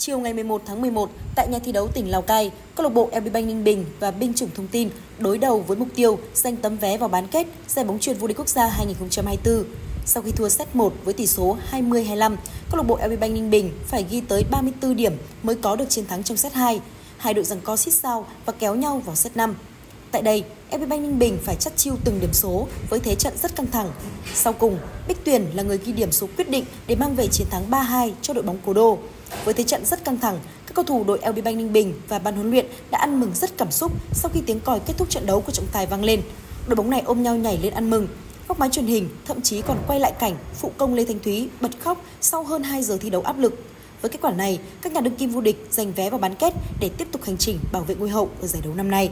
Chiều ngày 11 tháng 11, tại nhà thi đấu tỉnh Lào Cai, câu lạc bộ LB Bank Ninh Bình và Binh chủng Thông tin đối đầu với mục tiêu giành tấm vé vào bán kết giải bóng chuyền vô địch quốc gia 2024. Sau khi thua set 1 với tỷ số 20-25, câu lạc bộ LB Bank Ninh Bình phải ghi tới 34 điểm mới có được chiến thắng trong set 2. Hai đội giằng co xít sao và kéo nhau vào set 5. Tại đây, FB Bank Ninh Bình phải chắt chiêu từng điểm số với thế trận rất căng thẳng. Sau cùng, Bích Tuyền là người ghi điểm số quyết định để mang về chiến thắng 3-2 cho đội bóng Cố Đô. Với thế trận rất căng thẳng, các cầu thủ đội LB Bank Ninh Bình và ban huấn luyện đã ăn mừng rất cảm xúc sau khi tiếng còi kết thúc trận đấu của trọng tài vang lên. Đội bóng này ôm nhau nhảy lên ăn mừng. Góc máy truyền hình thậm chí còn quay lại cảnh phụ công Lê Thanh Thúy bật khóc sau hơn 2 giờ thi đấu áp lực. Với kết quả này, các nhà đương kim vô địch giành vé vào bán kết để tiếp tục hành trình bảo vệ ngôi hậu ở giải đấu năm nay.